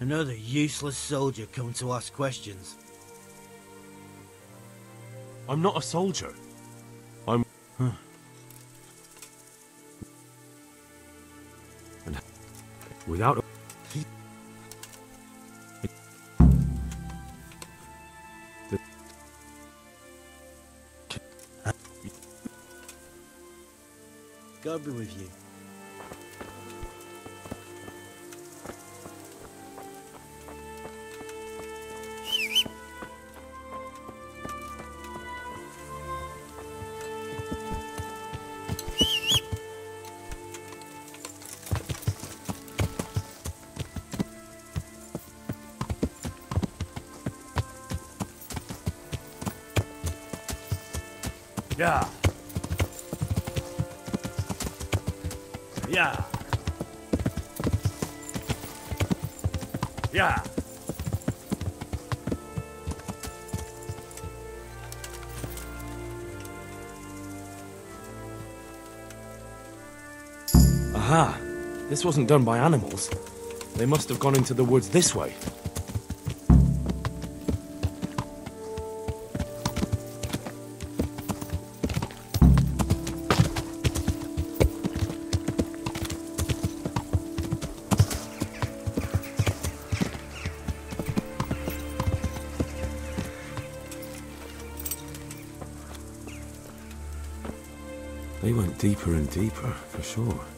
Another useless soldier come to ask questions. I'm not a soldier. I'm... And without... God be with you. Yeah. Yeah. Yeah. Aha! This wasn't done by animals. They must have gone into the woods this way. They went deeper and deeper, for sure.